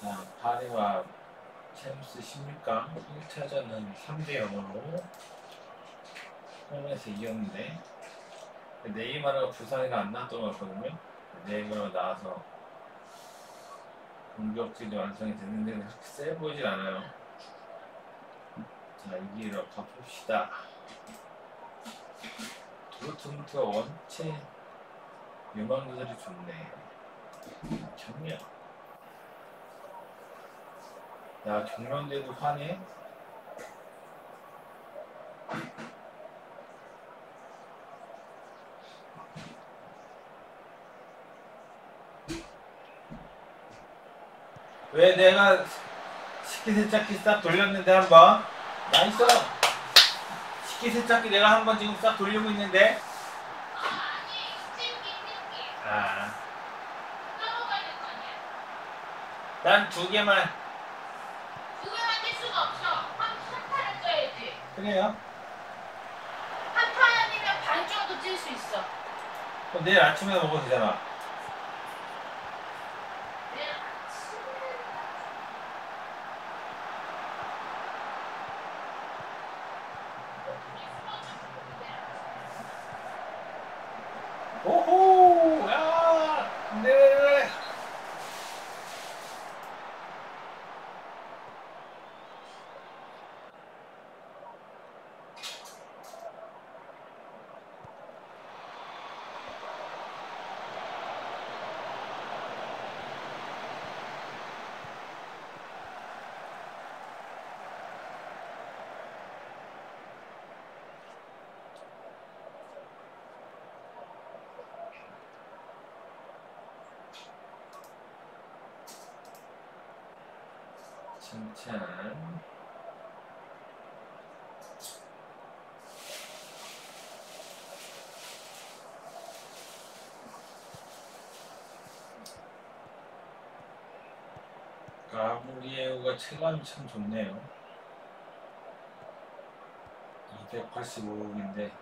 자, 파리와 챔스 16강 1차전은 3대 0으로 홈에서 이겼는데 네이마르가 부상이라 안 나왔던 것 같거든요. 네이마르가 나와서 공격진이 완성이 됐는데 그렇게 세 보이질 않아요. 자, 이기러 가봅시다. 도르트문트가 원체 유망주들이 좋네. 경력. 야, 경명대도 화내? 왜 내가 식기세척기 싹 돌렸는데 한번 나이스 식기세척기 내가 한번 지금 싹 돌리고 있는데 아. 난 두 개만 그래요 한 판이면 반 정도 뛸수 있어. 그럼 내일 아침에 먹어도 되잖아 내일 아침에. 오호 야 네. 칭찬. 가브리에우가 체감이 참 좋네요. 285억인데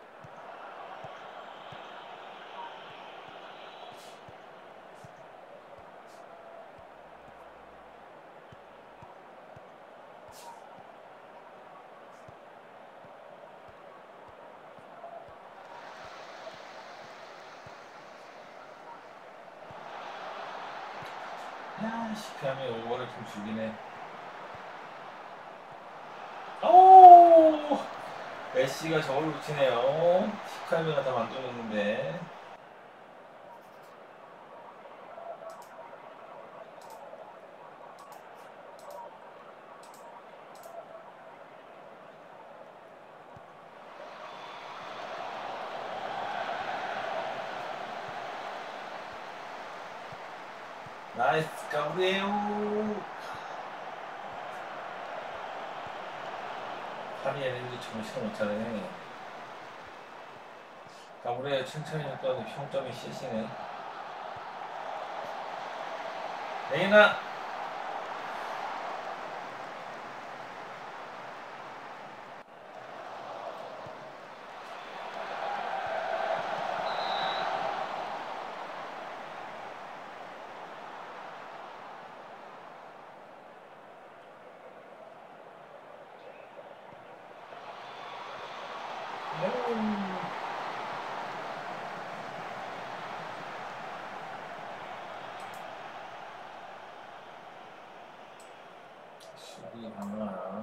야, 시크함이 오버를 좀 죽이네. 오! 메시가 저걸 붙이네요. 시크함이가 다 만들었는데. 나이스 가브리에우 파리 에렌지 정신을 못 차리네. 가브리에우 천천히 했더니 평점이 시시네. 레이나 음. 수비 강화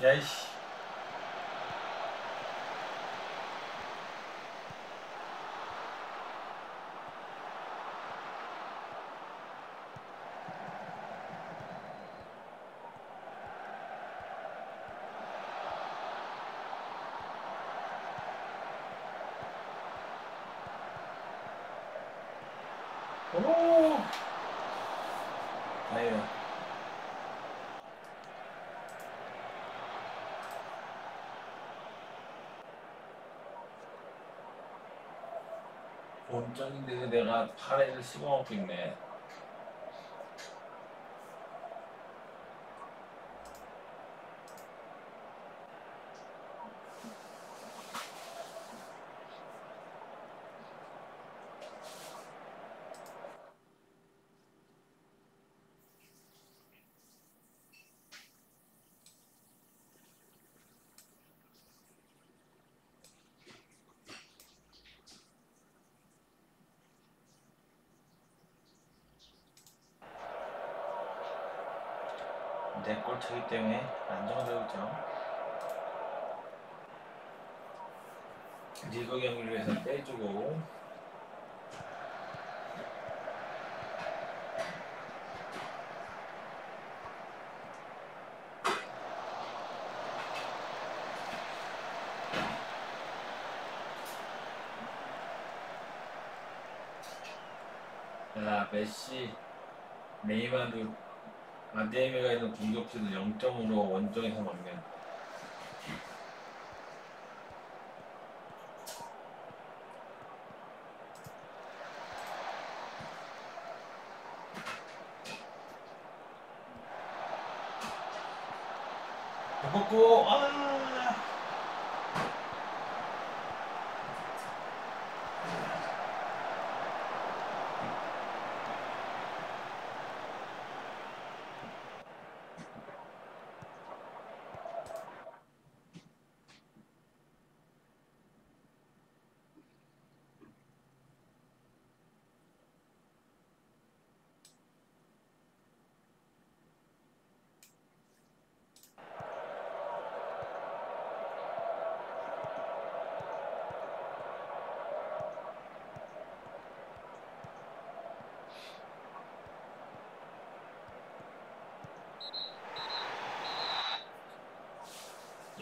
놓고 야이씨 오! 아 원정인데 내가 팔에를 씹어먹고 있네. 내 골 차기 때문에 안정되고 있죠. 리그 경기를 위해서 빼주고 야 메시 네이마르 아데미가 있는 공격수는 0점으로 원정에서 막는. 먹고 아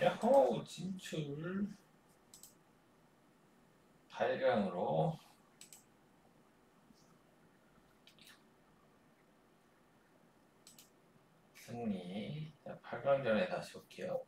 야호 진출 8강으로 승리. 자, 8강전에 다시 올게요